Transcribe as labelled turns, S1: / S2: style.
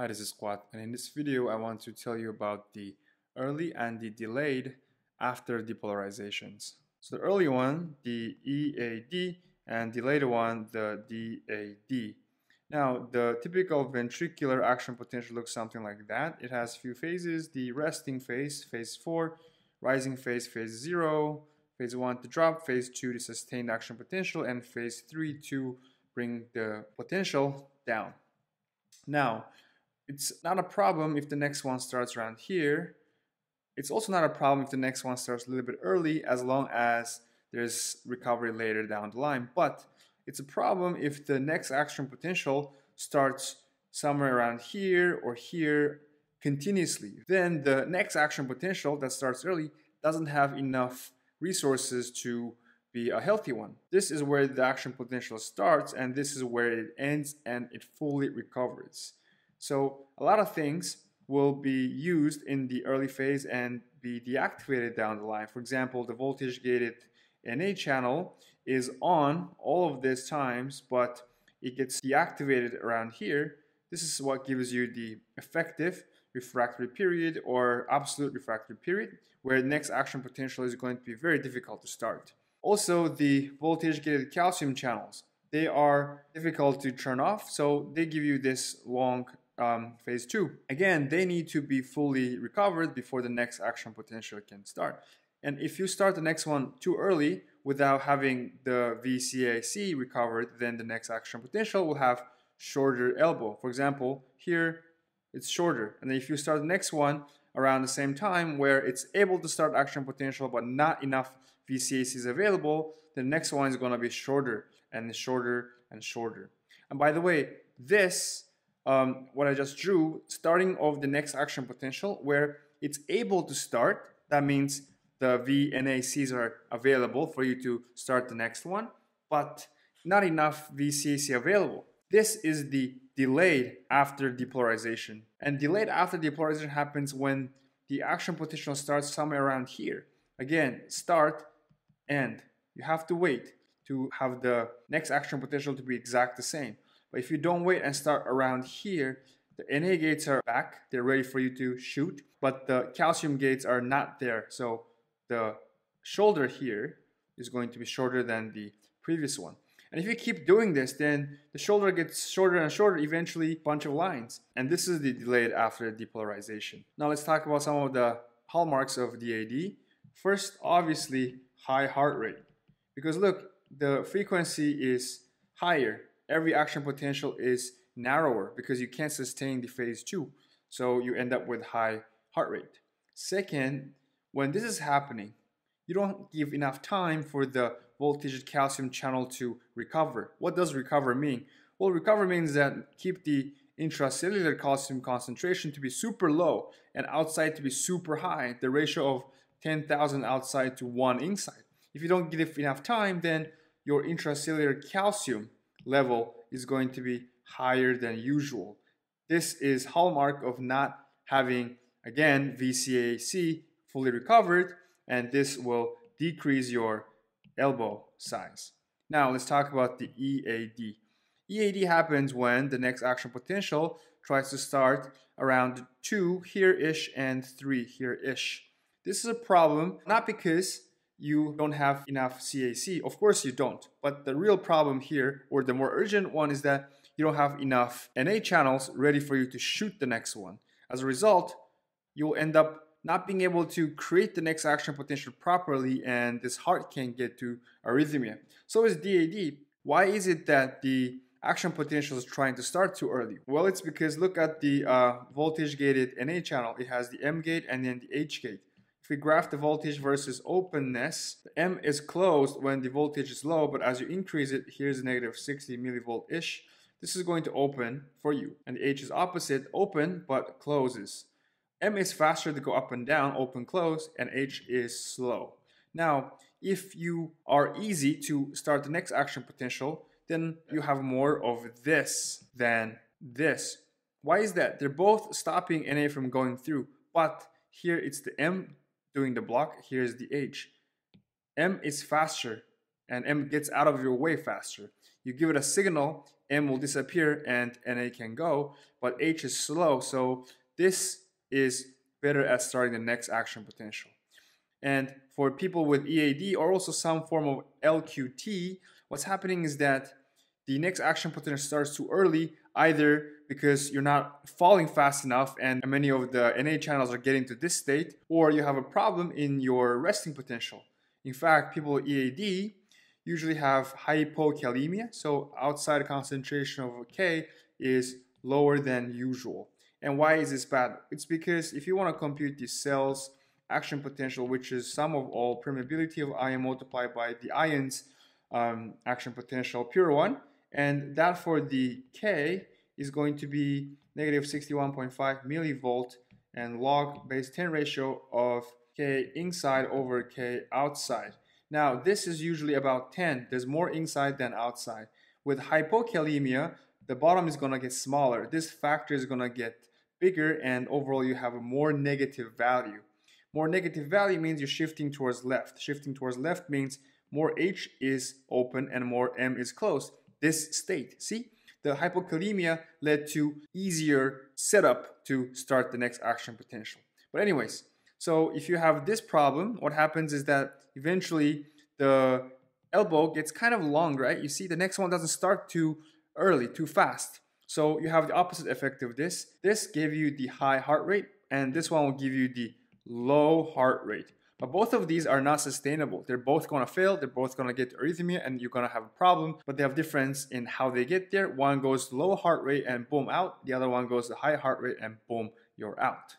S1: Hi, this is Kwat, and in this video I want to tell you about the early and the delayed after depolarizations. So the early one, the EAD, and the later one, the DAD. Now, the typical ventricular action potential looks something like that. It has a few phases, the resting phase, phase 4, rising phase, phase 0, phase 1 to drop, phase 2 to sustained action potential, and phase 3 to bring the potential down. Now, it's not a problem if the next one starts around here. It's also not a problem if the next one starts a little bit early as long as there's recovery later down the line. But it's a problem if the next action potential starts somewhere around here or here continuously. Then the next action potential that starts early doesn't have enough resources to be a healthy one. This is where the action potential starts and this is where it ends and it fully recovers. So a lot of things will be used in the early phase and be deactivated down the line. For example, the voltage gated NA channel is on all of these times, but it gets deactivated around here. This is what gives you the effective refractory period or absolute refractory period, where next action potential is going to be very difficult to start. Also, the voltage gated calcium channels, they are difficult to turn off, so they give you this long um, phase two. Again, they need to be fully recovered before the next action potential can start. And if you start the next one too early without having the VCAC recovered, then the next action potential will have shorter elbow. For example, here it's shorter. And if you start the next one around the same time where it's able to start action potential but not enough VCAC is available, the next one is going to be shorter and shorter and shorter. And by the way, this um, what I just drew, starting of the next action potential where it's able to start. That means the VNACs are available for you to start the next one, but not enough VCAC available. This is the delayed after depolarization. And delayed after depolarization happens when the action potential starts somewhere around here. Again, start, end. You have to wait to have the next action potential to be exact the same. But if you don't wait and start around here, the NA gates are back. They're ready for you to shoot, but the calcium gates are not there. So the shoulder here is going to be shorter than the previous one. And if you keep doing this, then the shoulder gets shorter and shorter, eventually bunch of lines. And this is the delayed after depolarization. Now let's talk about some of the hallmarks of DAD. First, obviously, high heart rate. Because look, the frequency is higher every action potential is narrower because you can't sustain the phase two. So you end up with high heart rate. Second, when this is happening, you don't give enough time for the voltage calcium channel to recover. What does recover mean? Well, recover means that keep the intracellular calcium concentration to be super low and outside to be super high, the ratio of 10,000 outside to 1 inside. If you don't give enough time, then your intracellular calcium level is going to be higher than usual. This is hallmark of not having, again, VCAC fully recovered, and this will decrease your elbow size. Now let's talk about the EAD. EAD happens when the next action potential tries to start around 2 here-ish and 3 here-ish. This is a problem not because you don't have enough CAC. Of course you don't. But the real problem here, or the more urgent one, is that you don't have enough NA channels ready for you to shoot the next one. As a result, you'll end up not being able to create the next action potential properly and this heart can get to arrhythmia. So is DAD. Why is it that the action potential is trying to start too early? Well, it's because look at the uh, voltage gated NA channel. It has the M gate and then the H gate. If we graph the voltage versus openness, M is closed when the voltage is low, but as you increase it, here's a negative 60 millivolt-ish. This is going to open for you. And H is opposite, open, but closes. M is faster to go up and down, open, close, and H is slow. Now, if you are easy to start the next action potential, then you have more of this than this. Why is that? They're both stopping NA from going through, but here it's the M doing the block, here's the H. M is faster and M gets out of your way faster. You give it a signal, M will disappear and NA can go, but H is slow, so this is better at starting the next action potential. And for people with EAD or also some form of LQT, what's happening is that the next action potential starts too early, either because you're not falling fast enough and many of the NA channels are getting to this state, or you have a problem in your resting potential. In fact, people with EAD usually have hypokalemia, so outside concentration of K is lower than usual. And why is this bad? It's because if you want to compute the cell's action potential, which is sum of all permeability of ion multiplied by the ion's um, action potential, pure one, and that for the K is going to be negative 61.5 millivolt and log base 10 ratio of K inside over K outside. Now, this is usually about 10. There's more inside than outside. With hypokalemia, the bottom is going to get smaller. This factor is going to get bigger and overall you have a more negative value. More negative value means you're shifting towards left. Shifting towards left means more H is open and more M is closed. This state, see? The hypokalemia led to easier setup to start the next action potential. But anyways, so if you have this problem, what happens is that eventually the elbow gets kind of long, right? You see the next one doesn't start too early, too fast. So you have the opposite effect of this. This gave you the high heart rate and this one will give you the low heart rate. But both of these are not sustainable. They're both going to fail. They're both going to get arrhythmia and you're going to have a problem. But they have difference in how they get there. One goes low heart rate and boom out. The other one goes high heart rate and boom, you're out.